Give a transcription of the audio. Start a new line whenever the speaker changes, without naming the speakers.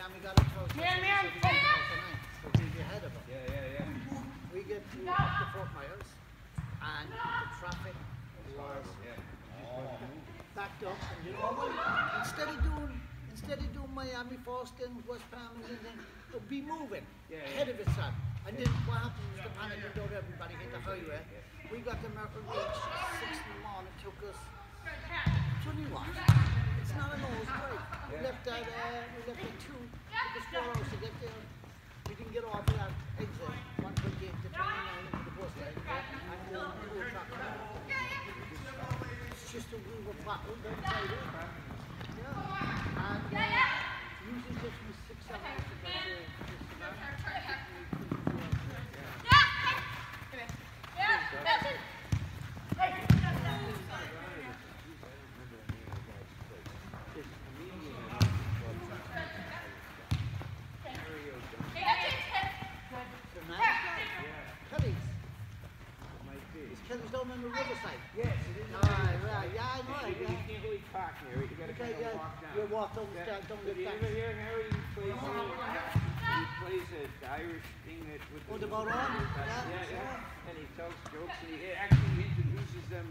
Miami got it close. Yeah, them. Yeah,
yeah, yeah.
We get to no. the Fort Myers, and no. the traffic
was yeah. Oh.
backed up. And you know? Instead of doing instead of doing Miami, Boston, West Palm, and then it'll be moving yeah, yeah. ahead of itself. And then what happened was the panic and told everybody hit the highway. We got to American Beach at 6 in the morning. It took us 21. It's not an old we left at uh, we left at two. Took us four hours to get there. We didn't get off at that exit, 128 to 29 into the bus line, and the road. It's just that we were battled outside it. Yeah. And uh, usually just was six, seven hours to get to to Savannah. Tonight, Kelly's. Is Kelly's down on the riverside?
Yes, it is. Right, right, yeah, I know. You, Yeah. you can't really park it. You gotta Okay, kind of yeah, walk down. you
walk down, Yeah. down, down Did the you ever
hear Harry plays the, uh, he plays the Irish thing that with Oh, the bodhrán? Yeah, yeah, yeah. And he tells jokes and he actually introduces them